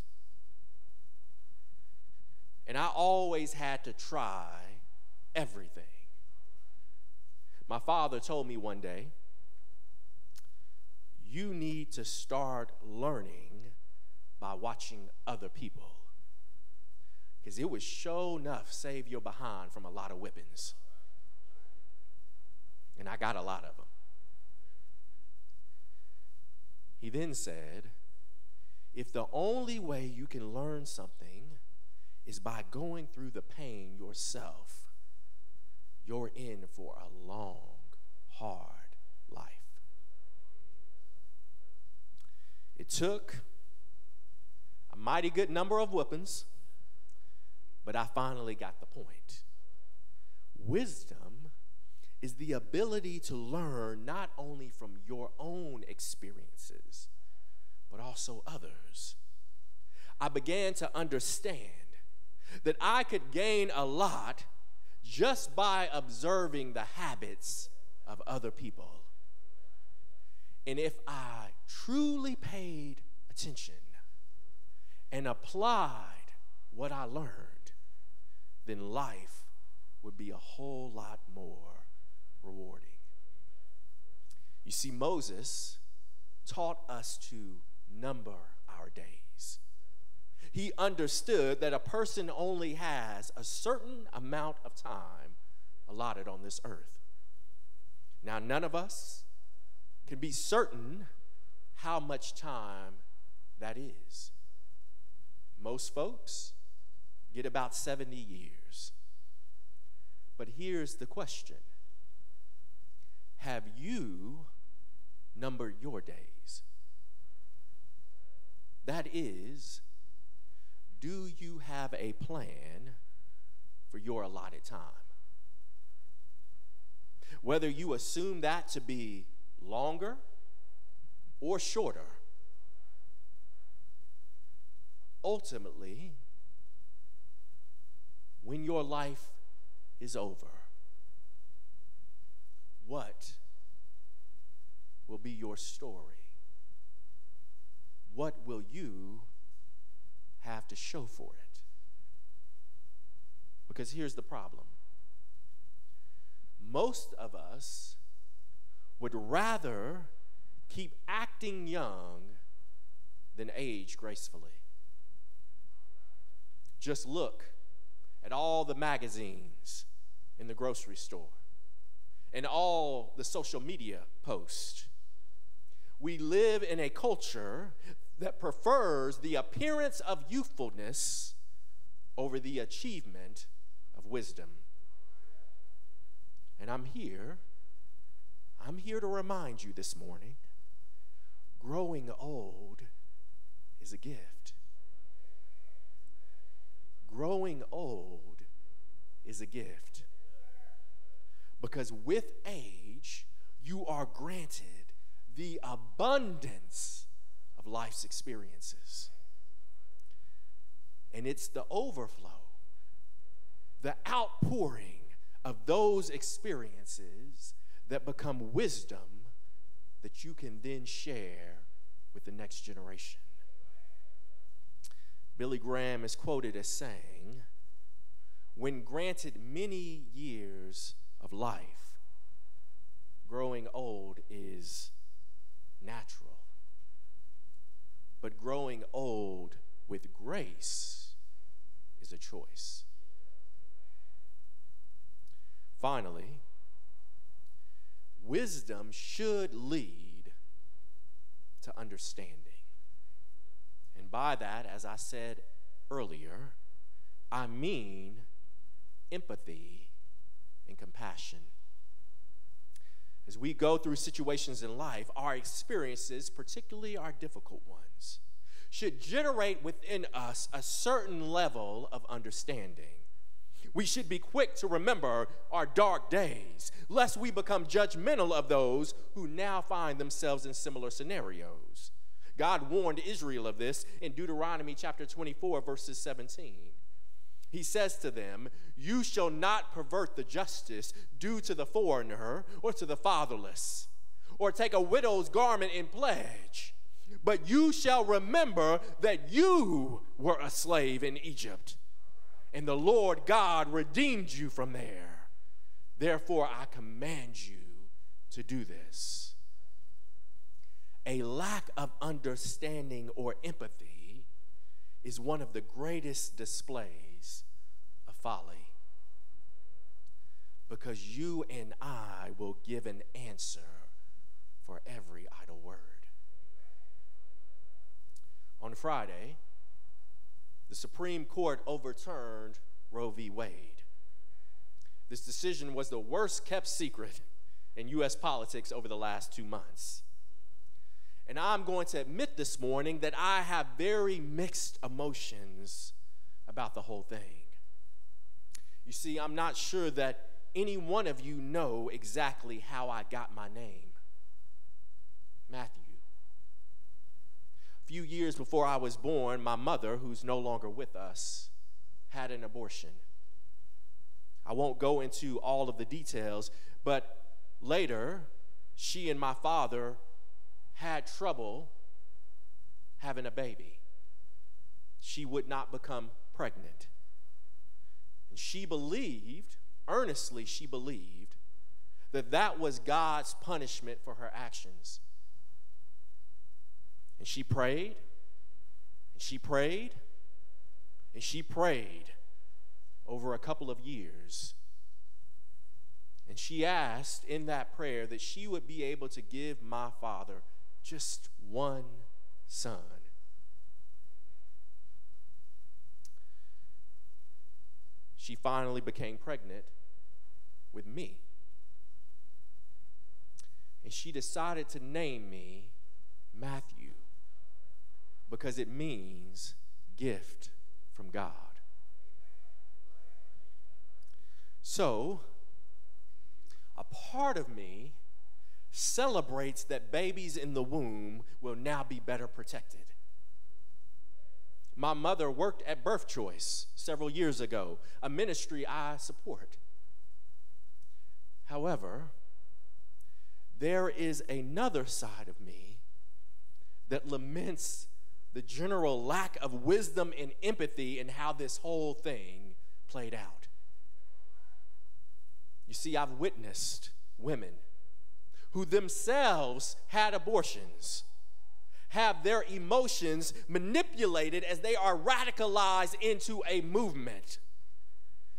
And I always had to try everything. My father told me one day, you need to start learning by watching other people. Because it would show enough save your behind from a lot of whippings. And I got a lot of them. He then said, if the only way you can learn something is by going through the pain yourself, you're in for a long, hard life. It took a mighty good number of whippings, but I finally got the point. Wisdom is the ability to learn not only from your own experiences, but also others. I began to understand that I could gain a lot just by observing the habits of other people. And if I truly paid attention and applied what I learned, then life would be a whole lot more rewarding. You see, Moses taught us to number our days. He understood that a person only has a certain amount of time allotted on this earth. Now, none of us can be certain how much time that is. Most folks get about 70 years. But here's the question Have you numbered your days? That is, do you have a plan for your allotted time? Whether you assume that to be longer or shorter, ultimately, when your life is over, what will be your story? What will you have to show for it? Because here's the problem most of us would rather keep acting young than age gracefully. Just look at all the magazines in the grocery store and all the social media posts. We live in a culture that prefers the appearance of youthfulness over the achievement of wisdom. And I'm here, I'm here to remind you this morning growing old is a gift. Growing old is a gift. Because with age, you are granted the abundance of life's experiences. And it's the overflow, the outpouring of those experiences that become wisdom that you can then share with the next generation. Billy Graham is quoted as saying, When granted many years of life, growing old is natural. But growing old with grace is a choice. Finally, wisdom should lead to understanding. And by that, as I said earlier, I mean empathy and compassion. As we go through situations in life, our experiences, particularly our difficult ones, should generate within us a certain level of understanding. We should be quick to remember our dark days, lest we become judgmental of those who now find themselves in similar scenarios. God warned Israel of this in Deuteronomy chapter 24, verses 17. He says to them, You shall not pervert the justice due to the foreigner or to the fatherless, or take a widow's garment in pledge, but you shall remember that you were a slave in Egypt and the Lord God redeemed you from there. Therefore, I command you to do this. A lack of understanding or empathy is one of the greatest displays folly because you and I will give an answer for every idle word. On Friday, the Supreme Court overturned Roe v. Wade. This decision was the worst kept secret in U.S. politics over the last two months. And I'm going to admit this morning that I have very mixed emotions about the whole thing. You see, I'm not sure that any one of you know exactly how I got my name Matthew. A few years before I was born, my mother, who's no longer with us, had an abortion. I won't go into all of the details, but later, she and my father had trouble having a baby. She would not become pregnant. And she believed earnestly she believed that that was God's punishment for her actions. And she prayed, and she prayed, and she prayed over a couple of years. And she asked in that prayer that she would be able to give my father just one son. She finally became pregnant with me. And she decided to name me Matthew because it means gift from God. So, a part of me celebrates that babies in the womb will now be better protected. My mother worked at Birth Choice several years ago, a ministry I support. However, there is another side of me that laments the general lack of wisdom and empathy in how this whole thing played out. You see, I've witnessed women who themselves had abortions have their emotions manipulated as they are radicalized into a movement.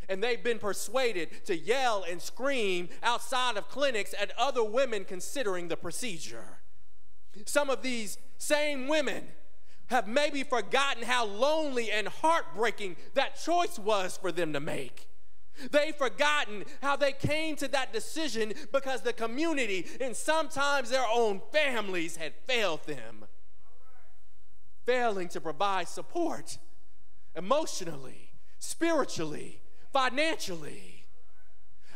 And they've been persuaded to yell and scream outside of clinics at other women considering the procedure. Some of these same women have maybe forgotten how lonely and heartbreaking that choice was for them to make. They've forgotten how they came to that decision because the community and sometimes their own families had failed them failing to provide support emotionally, spiritually, financially.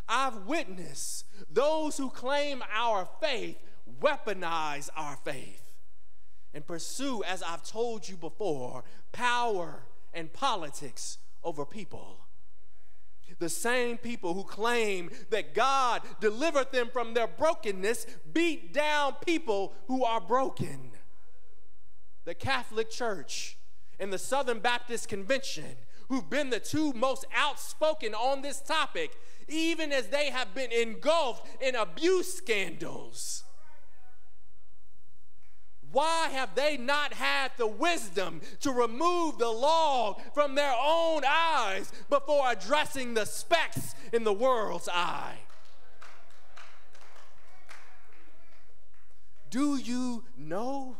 I've witnessed those who claim our faith weaponize our faith and pursue, as I've told you before, power and politics over people. The same people who claim that God delivered them from their brokenness beat down people who are broken the Catholic Church and the Southern Baptist Convention, who've been the two most outspoken on this topic, even as they have been engulfed in abuse scandals. Why have they not had the wisdom to remove the log from their own eyes before addressing the specks in the world's eye? Do you know?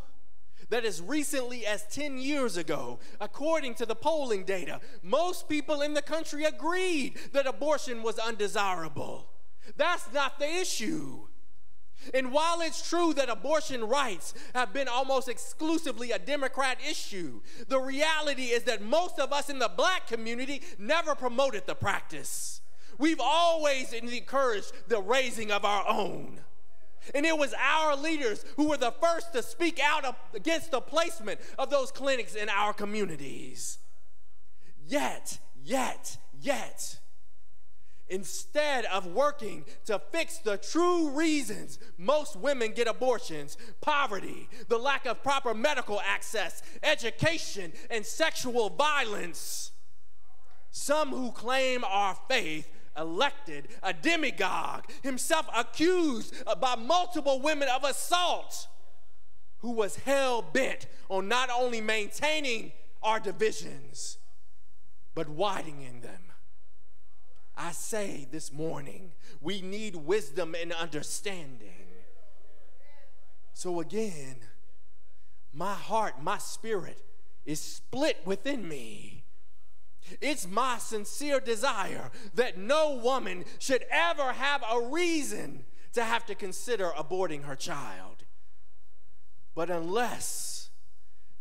That as recently as 10 years ago, according to the polling data, most people in the country agreed that abortion was undesirable. That's not the issue. And while it's true that abortion rights have been almost exclusively a Democrat issue, the reality is that most of us in the black community never promoted the practice. We've always encouraged the raising of our own. And it was our leaders who were the first to speak out against the placement of those clinics in our communities. Yet, yet, yet, instead of working to fix the true reasons most women get abortions poverty, the lack of proper medical access, education, and sexual violence Some who claim our faith elected a demagogue, himself accused uh, by multiple women of assault, who was hell bent on not only maintaining our divisions, but widening them. I say this morning, we need wisdom and understanding. So again, my heart, my spirit is split within me. It's my sincere desire that no woman should ever have a reason to have to consider aborting her child. But unless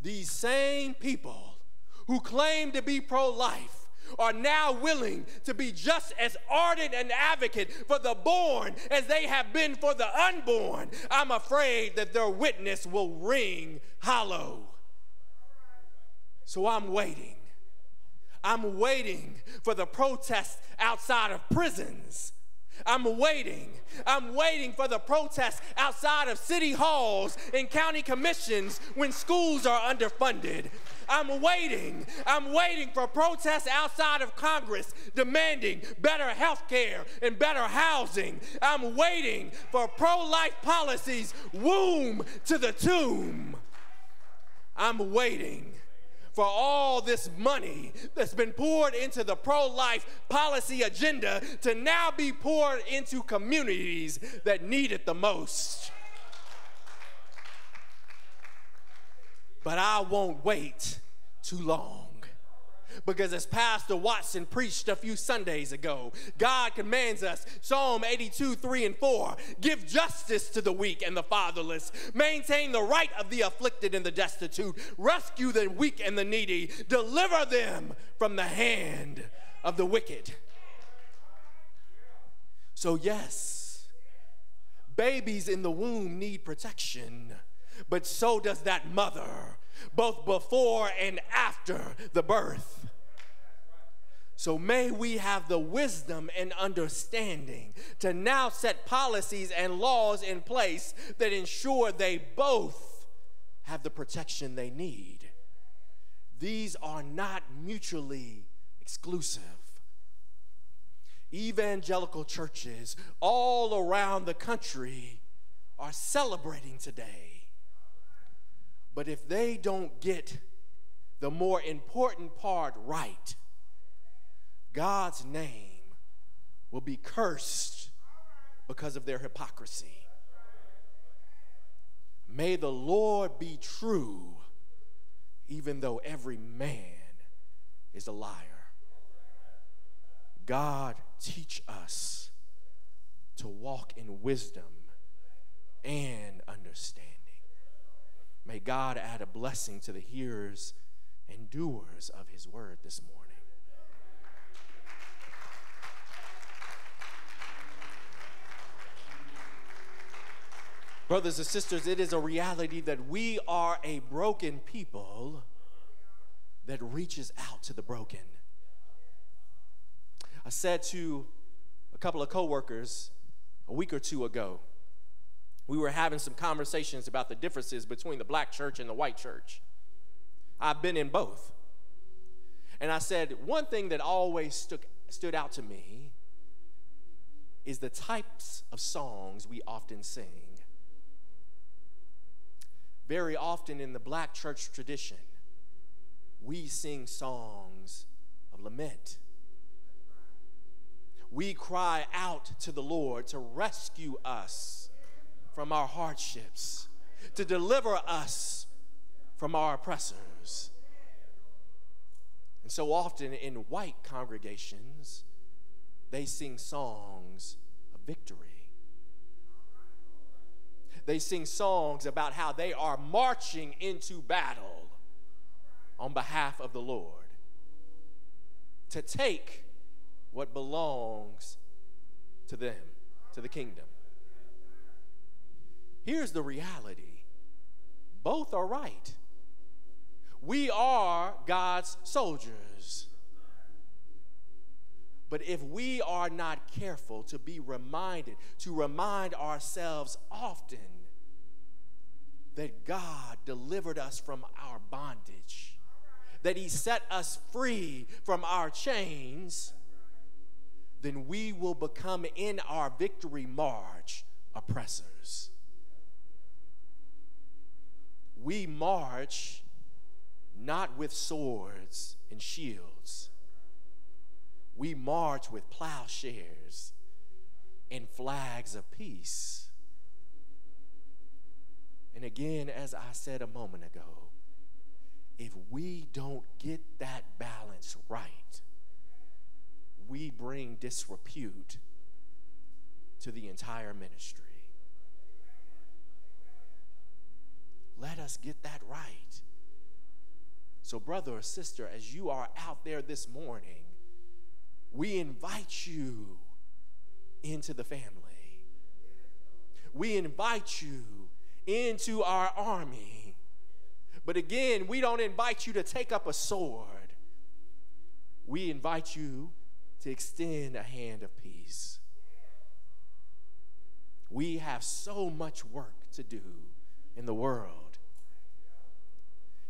these same people who claim to be pro life are now willing to be just as ardent an advocate for the born as they have been for the unborn, I'm afraid that their witness will ring hollow. So I'm waiting. I'm waiting for the protests outside of prisons. I'm waiting. I'm waiting for the protests outside of city halls and county commissions when schools are underfunded. I'm waiting. I'm waiting for protests outside of Congress demanding better health care and better housing. I'm waiting for pro life policies, womb to the tomb. I'm waiting for all this money that's been poured into the pro life policy agenda to now be poured into communities that need it the most. But I won't wait too long. Because as Pastor Watson preached a few Sundays ago, God commands us, Psalm 82, 3 and 4, give justice to the weak and the fatherless, maintain the right of the afflicted and the destitute, rescue the weak and the needy, deliver them from the hand of the wicked. So, yes, babies in the womb need protection, but so does that mother both before and after the birth. So may we have the wisdom and understanding to now set policies and laws in place that ensure they both have the protection they need. These are not mutually exclusive. Evangelical churches all around the country are celebrating today but if they don't get the more important part right, God's name will be cursed because of their hypocrisy. May the Lord be true, even though every man is a liar. God, teach us to walk in wisdom and understanding. May God add a blessing to the hearers and doers of his word this morning. Brothers and sisters, it is a reality that we are a broken people that reaches out to the broken. I said to a couple of coworkers a week or two ago, we were having some conversations about the differences between the black church and the white church. I've been in both. And I said, one thing that always stuck, stood out to me is the types of songs we often sing. Very often in the black church tradition, we sing songs of lament. We cry out to the Lord to rescue us from our hardships, to deliver us from our oppressors. And so often in white congregations, they sing songs of victory. They sing songs about how they are marching into battle on behalf of the Lord to take what belongs to them, to the kingdom. Here's the reality both are right. We are God's soldiers. But if we are not careful to be reminded, to remind ourselves often that God delivered us from our bondage, that He set us free from our chains, then we will become in our victory march oppressors. We march not with swords and shields. We march with plowshares and flags of peace. And again, as I said a moment ago, if we don't get that balance right, we bring disrepute to the entire ministry. Let us get that right. So, brother or sister, as you are out there this morning, we invite you into the family. We invite you into our army. But again, we don't invite you to take up a sword. We invite you to extend a hand of peace. We have so much work to do in the world.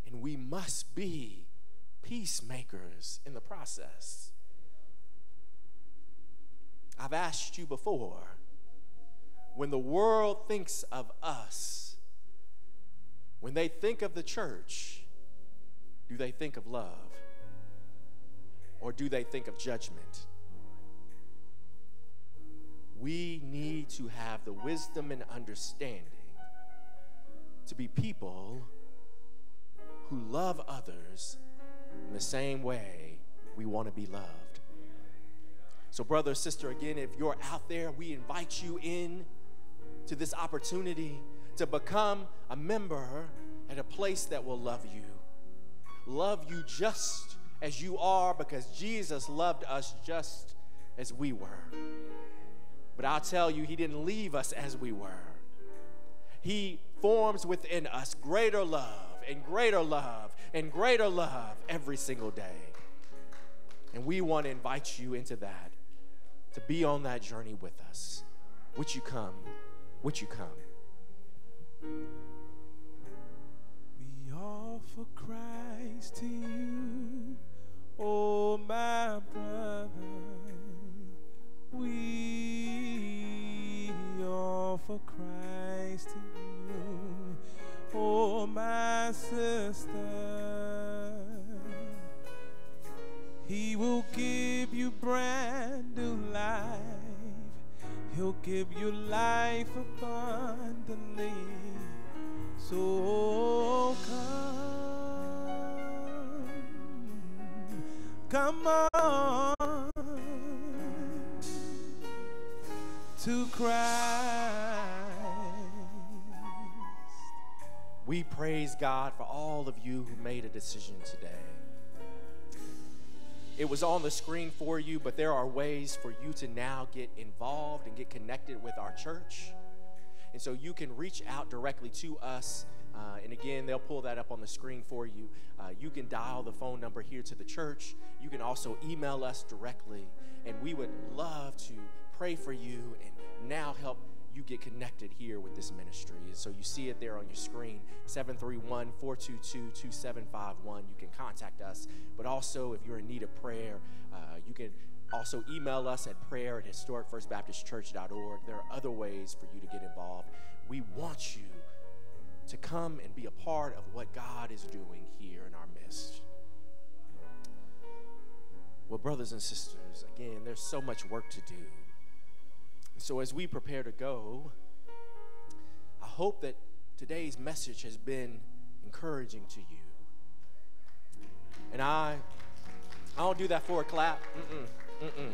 And we must be peacemakers in the process. I've asked you before when the world thinks of us, when they think of the church, do they think of love? Or do they think of judgment? We need to have the wisdom and understanding to be people who love others in the same way we want to be loved. So, brother, sister, again, if you're out there, we invite you in to this opportunity to become a member at a place that will love you. Love you just as you are because Jesus loved us just as we were. But I'll tell you, He didn't leave us as we were. He forms within us greater love and greater love and greater love every single day. And we want to invite you into that, to be on that journey with us. Would you come? Would you come? We offer Christ to you, oh my brother. We offer Christ to you, oh my sister. He will give you brand new life. He'll give you life abundantly. So come, come on to Christ. We praise God for all of you who made a decision today. It was on the screen for you, but there are ways for you to now get involved and get connected with our church. And so you can reach out directly to us. Uh, and again, they'll pull that up on the screen for you. Uh, you can dial the phone number here to the church. You can also email us directly. And we would love to pray for you and now help you get connected here with this ministry. And so you see it there on your screen 731 422 2751. You can contact us. But also, if you're in need of prayer, uh, you can also email us at prayer at historicfirstbaptistchurch.org. There are other ways for you to get involved. We want you to come and be a part of what God is doing here in our midst. Well, brothers and sisters, again, there's so much work to do. So, as we prepare to go, I hope that today's message has been encouraging to you. And I, I don't do that for a clap. Mm-mm, mm-mm.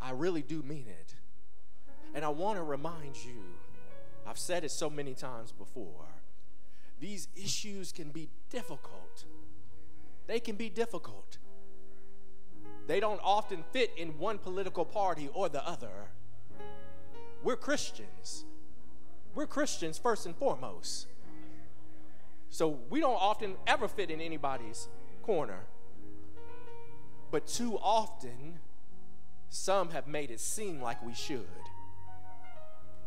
I really do mean it. And I want to remind you, I've said it so many times before, these issues can be difficult. They can be difficult. They don't often fit in one political party or the other. We're Christians. We're Christians first and foremost. So we don't often ever fit in anybody's corner. But too often, some have made it seem like we should.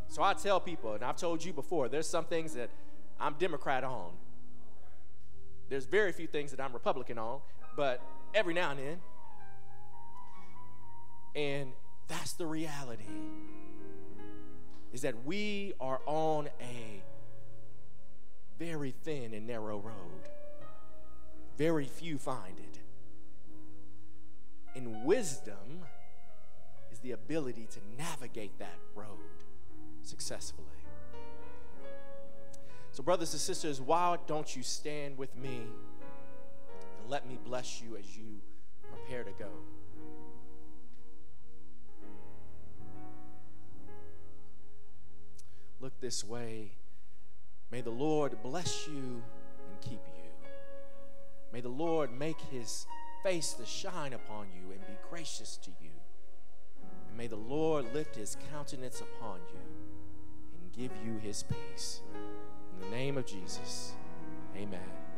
So I tell people, and I've told you before, there's some things that I'm Democrat on. there's very few things that I'm Republican on, but every now and then. And that's the reality is that we are on a very thin and narrow road. Very few find it. And wisdom is the ability to navigate that road successfully. So, brothers and sisters, why don't you stand with me and let me bless you as you prepare to go? Look this way. May the Lord bless you and keep you. May the Lord make his face to shine upon you and be gracious to you. And may the Lord lift his countenance upon you and give you his peace. In the name of Jesus, amen.